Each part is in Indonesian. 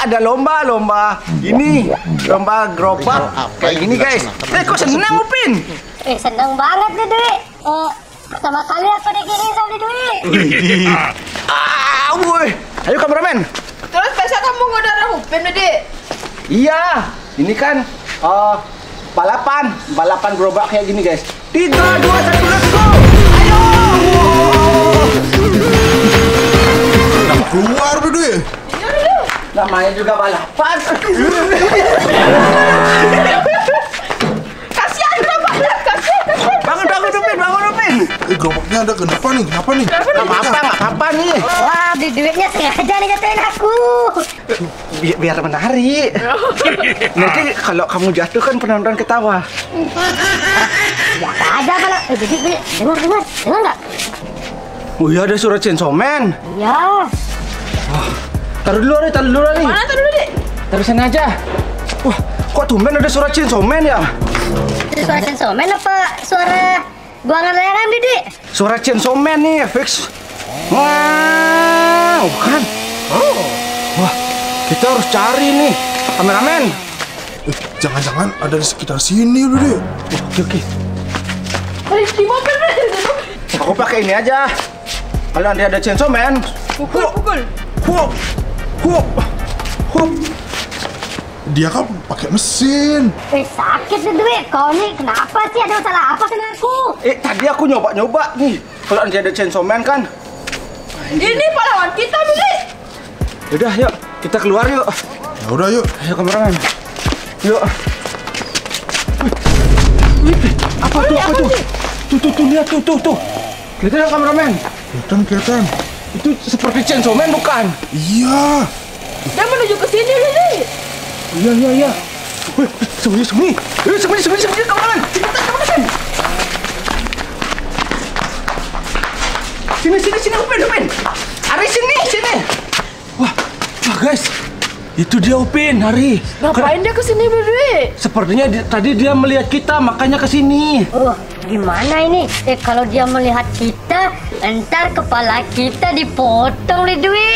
ada lomba, lomba ini, lomba gerobak kayak gini guys. Eh kok senang Upin? Eh seneng banget nih Dwi. Eh pertama kali aku digini sama Dwi. Ah, woi. Ayo kameramen. Terus besok kamu ngodara Upin deh. Iya, ini kan eh, balapan, balapan gerobak kayak gini guys. Tiga, dua, satu, let's go! Namanya juga balapan. Kasihan gerobaknya, kasihan, kasihan. bangun, bangun, Upin, bangun, Upin. Eh gerobaknya ada kenapa nih? Kenapa nih? Gak apa-apa, gak apa-apa nih. Wah di duitnya sengaja nih jatuhin aku. Bi- biar menarik. Nanti kalau kamu jatuh kan penonton ketawa. Biasa aja kalau. Eh dengar dengar dengar nggak? Oh iya ada surat Chainsaw Man. Ya. Taruh dulu nih, taruh dulu nih. Mana tuh dulu deh? Taruh sana aja. Wah, kok tumben ada surat Chainsaw Man ya? Itu suara sensomen apa suara buangan layangan Dwi? Surat Chainsaw Man nih, fix. Wow, kan? Oh. Wah, kita harus cari nih. Kameramen. Eh, jangan-jangan ada di sekitar sini udah deh. Oke, oke. Di mobil mobil. Aku pakai ini aja. Kalau nanti ada Chainsaw Man, Pukul, pukul. Hup, hup. Dia kan pakai mesin. Eh sakit nih Dwi. Kau nih kenapa sih ada masalah apa sama aku? Eh, tadi aku nyoba-nyoba nih. Kalau nanti ada Chainsaw Man kan. Ini pahlawan kita deh. Yaudah, yuk. Kita keluar yuk. Ya udah yuk. Ayo kameramen. Yuk. Apa tuh? Apa tuh? Tuh, tuh, tuh, lihat tuh, tuh, tuh. Kelihatan kameramen? Kelihatan kelihatan. Itu seperti Chainsaw Man bukan? Iya. Dia menuju ke sini deh. Iya, iya, iya. Wih, wih, sembunyi, sembunyi. Eh, sembunyi, sembunyi, sembunyi, kameramen. Cepetan, kameramen. Sini, sini, sini, Upin, Upin. Ari, sini, sini. Wah, wah, guys. Itu dia Upin, Hari. Ngapain dia ke sini berdua? Sepertinya di- tadi dia melihat kita, makanya ke sini. Wah, gimana ini? Eh, kalau dia melihat kita, entar kepala kita dipotong nih, Dwi.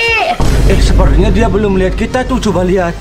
Eh, sepertinya dia belum melihat kita tuh. Coba lihat.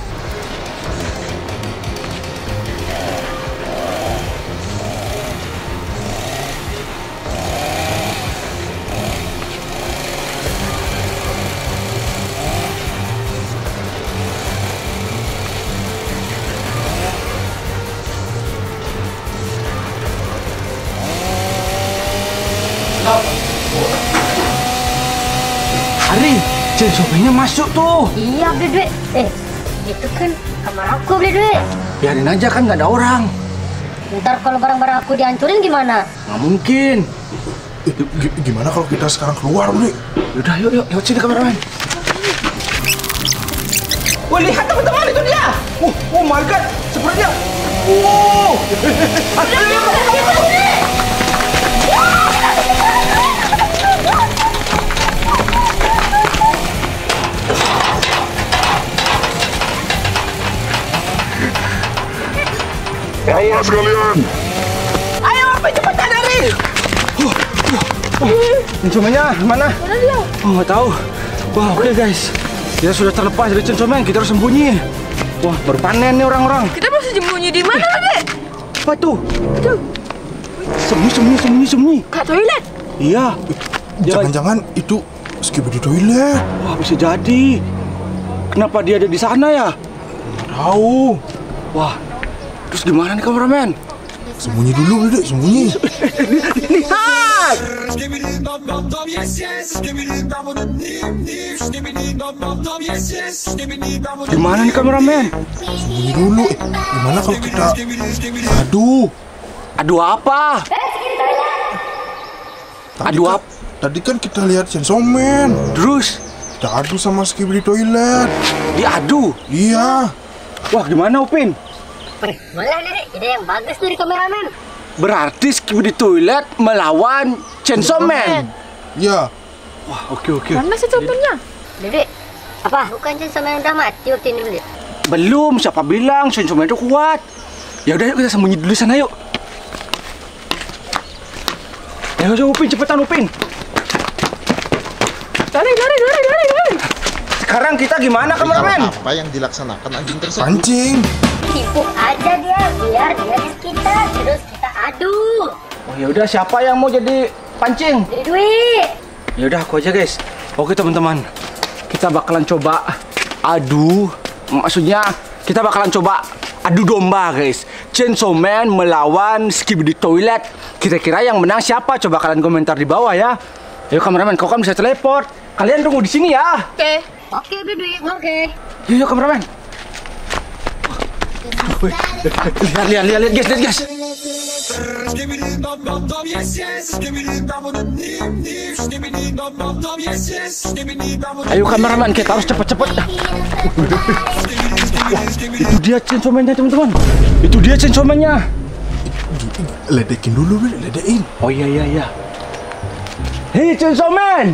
Chainsaw Man-nya masuk tuh. Iya, beli Dwi. Eh, itu kan kamar aku, beli Dwi. Biarin aja kan nggak ada orang. Ntar kalau barang-barang aku dihancurin gimana? Nggak mungkin. Eh, gi- gimana kalau kita sekarang keluar udah? Yaudah, yuk, yuk, lewat sini kameramen. Wah, lihat teman-teman itu dia. Oh, oh my god, sepertinya. Wow. Awas kalian! Ayo, apa cepetan dari? Cincomenya mana? Mana dia? Oh, nggak tahu. Wah, oke guys. Kita sudah terlepas dari cincomen, kita harus sembunyi. Wah, baru panen nih orang-orang. Kita masih sembunyi di mana deh? Apa tuh? Sembunyi, sembunyi, sembunyi, sembunyi. Kak toilet. Iya. Dia- Jangan-jangan itu Skibidi toilet. Wah, bisa jadi. Kenapa dia ada di sana ya? Tahu. Wah, terus gimana nih kameramen? Sembunyi dulu deh, sembunyi. Gimana nih kameramen? Sembunyi dulu. Eh, gimana kalau kita Aduh. Aduh apa? Tadi Aduh kan, apa? Tadi kan kita lihat Man. Terus Kita adu sama Skibidi toilet. diadu. Iya. Wah, gimana Upin? Eh, boleh nih, ide yang bagus dari kameramen. Berarti Skibidi Toilet melawan Chainsaw Man. Iya. Wah, oke oke. Mana sih contohnya? Dede, apa? Bukan sama yang udah mati waktu ini dulu. Belum, siapa bilang Chainsaw Man itu kuat? Ya udah yuk kita sembunyi dulu sana yuk. Ya udah Upin, cepetan Upin. Lari, lari, lari, lari, lari. Sekarang kita gimana kameramen? apa yang dilaksanakan anjing tersebut? Pancing. Tipu aja dia biar dia di kita terus kita adu. Oh ya udah siapa yang mau jadi pancing? Duit. Ya udah aku aja guys. Oke teman-teman, kita bakalan coba adu. Maksudnya kita bakalan coba adu domba guys. Chainsaw Man melawan Skibidi Toilet. Kira-kira yang menang siapa? Coba kalian komentar di bawah ya. Ayo kameramen, kau kan bisa teleport. Kalian tunggu di sini ya. Oke. Oke duit oke. Yuk, yuk kameramen. Lihat, lihat, lihat, lihat guys, lihat guys. Ayo kameramen, kita harus cepet-cepet. Itu dia Chainsaw Man-nya teman-teman. Itu dia Chainsaw Man-nya. Ledekin dulu. Ledekin. Oh iya iya iya. Hei Chainsaw Man.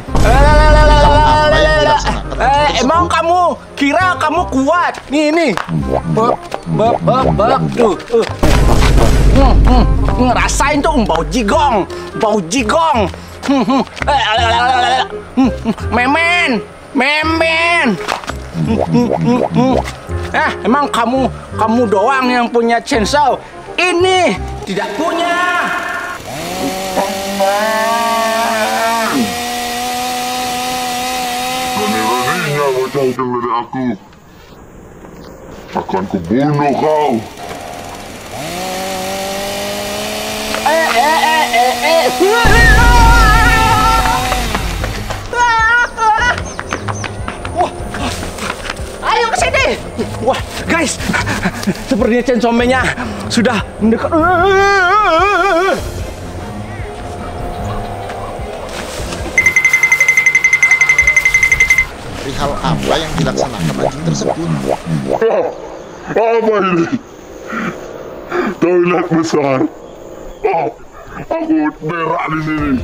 Eh, emang kamu kira kamu kuat? Nih nih. Bak bak tuh. Uh. Hmm, hmm, ngerasain tuh bau jigong, bau jigong. Hmm, hmm. Hmm, hmm. Memen, memen. Hmm, hmm, hmm, hmm. Eh, emang kamu kamu doang yang punya chainsaw. Ini tidak punya. Itu melihat aku. Akan kubunuh kau. Eh, eh, eh, eh, eh. Ayo. Wah, guys. Sepertinya Man-nya sudah mendekat. Perihal apa yang dilaksanakan anjing tersebut? Apa ini? Toilet besar. Oh, aku berak di sini.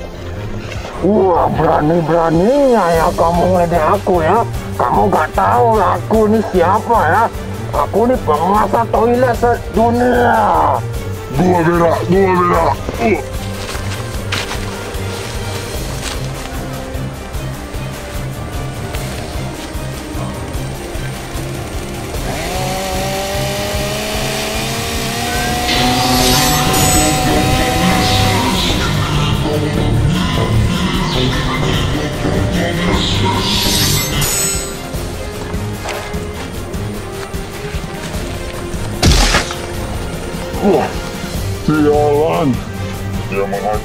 Wah, berani-beraninya ya kamu ngeledek aku ya. Kamu gak tahu aku ini siapa ya. Aku ini penguasa toilet sedunia. Gua berak, gua berak. Uh.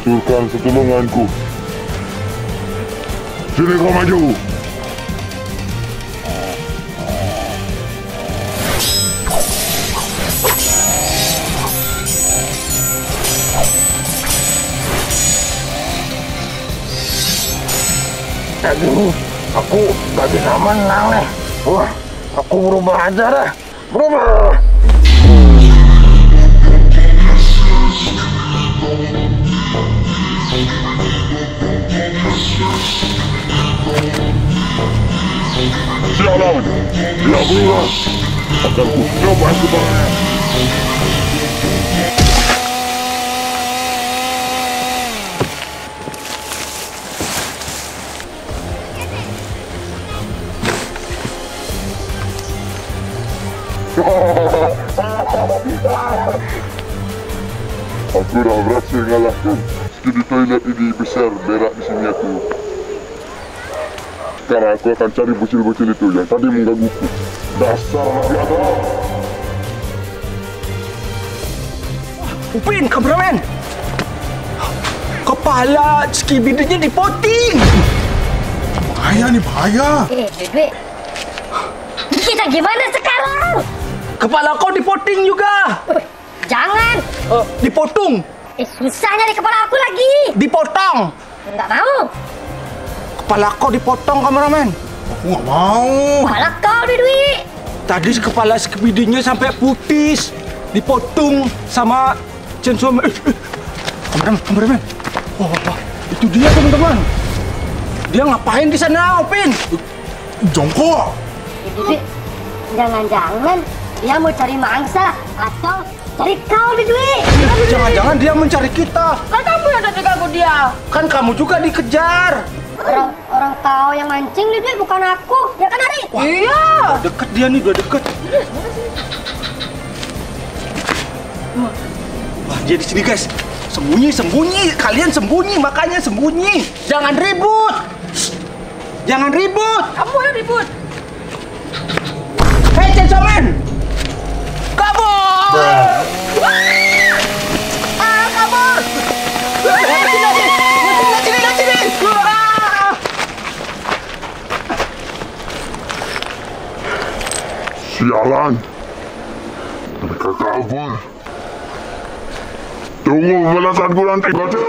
Menghancurkan setulunganku. Sini kau maju. Aduh, aku gak bisa menang nih. Wah, aku berubah aja dah. Berubah. Ku coba sebarang. Aku dah berhasil mengalahkan Skidi toilet ini besar berak di sini aku. Sekarang aku akan cari bocil-bocil itu yang tadi menggangguku. Dasar biada. Upin, kameramen. Kepala skibidinya dipotong. Bahaya nih, bahaya. Eh duit. Kita gimana sekarang? Kepala kau dipotong juga. Wih, Jangan. Eh, dipotong, Eh susahnya di kepala aku lagi. dipotong. Enggak mau. Kepala kau dipotong, kameramen. Nggak mau. Kepala kau di duit. Tadi kepala skibidinya sampai putih. Dipotong sama Man. Eh, eh. Kameramen, kameramen. Wah, wah. Itu dia, teman-teman. Dia ngapain di sana? Jongkok. Eh, Duit. Jangan-jangan dia mau cari mangsa atau cari kau di duit. Jangan-jangan dia mencari kita. Kan kamu yang tadi ganggu dia. Kan kamu juga dikejar. Orang Orang kau yang mancing nih, Dek, bukan aku. Ya kan, Ari? Iya. Deket dia nih, udah deket. Wah, dia di sini guys. Sembunyi, sembunyi. Kalian sembunyi, makanya sembunyi. Jangan ribut. Jangan ribut. Kamu yang ribut. Hei, Chainsaw Man! Kabur! Ah, kabur! Sialan. Mereka kabur. Tunggu balasanku nanti, Bacin.